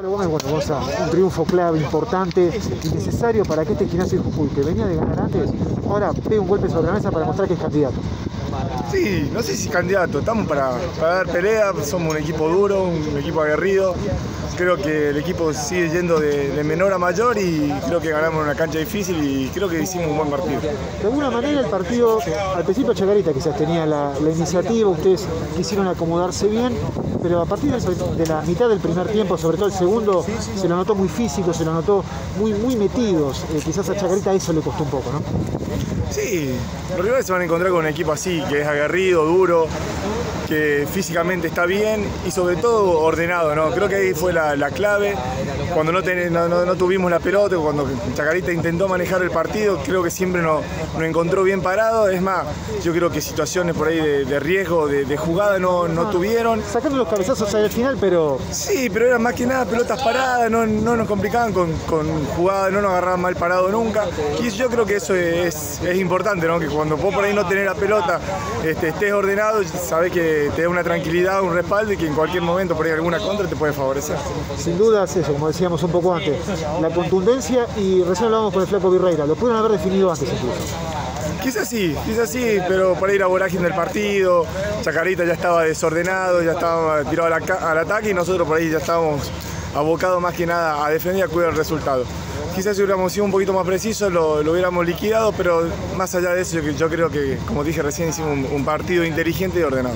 Bueno, Gonza, un triunfo clave, importante y necesario para que este gimnasio Jujuy, que venía de ganar antes, ahora pegue un golpe sobre la mesa para mostrar que es candidato. Sí, no sé si candidato, estamos para, para dar pelea, somos un equipo duro, un equipo aguerrido. Creo que el equipo sigue yendo de, menor a mayor y creo que ganamos una cancha difícil y creo que hicimos un buen partido. De alguna manera el partido, al principio Chacarita quizás tenía la, iniciativa, ustedes quisieron acomodarse bien, pero a partir de, de la mitad del primer tiempo, sobre todo el segundo, se lo notó muy físico, se lo notó muy, muy metidos. Eh, quizás a Chacarita eso le costó un poco, ¿no? Sí, los rivales se van a encontrar con un equipo así, que es aguerrido, duro, que físicamente está bien y sobre todo ordenado, ¿no? Creo que ahí fue la, la clave. Cuando no, ten, no, no, no, tuvimos la pelota, cuando Chacarita intentó manejar el partido, creo que siempre nos, nos encontró bien parado. Es más, yo creo que situaciones por ahí de, de riesgo, de, de, jugada no, no tuvieron. Sacando los cabezazos al final, pero... Sí, pero eran más que nada pelotas paradas, no, no nos complicaban con, con jugadas, no nos agarraban mal parado nunca. Y yo creo que eso es, es importante, ¿no? Que cuando vos por ahí no tenés la pelota, este, estés ordenado, sabés que te da una tranquilidad, un respaldo y que en cualquier momento por ahí alguna contra te puede favorecer. Sin duda es eso, como decíamos un poco antes, la contundencia y recién hablábamos con el flaco Virreira, lo pudieron haber definido antes incluso. Quizás sí, quizás sí, pero por ahí la vorágine del partido, Chacarita ya estaba desordenado, ya estaba tirado al, al ataque y nosotros por ahí ya estábamos abocados más que nada a defender y a cuidar el resultado. Quizás si hubiéramos sido un poquito más precisos lo, hubiéramos liquidado, pero más allá de eso yo, yo creo que, como dije recién, hicimos un partido inteligente y ordenado.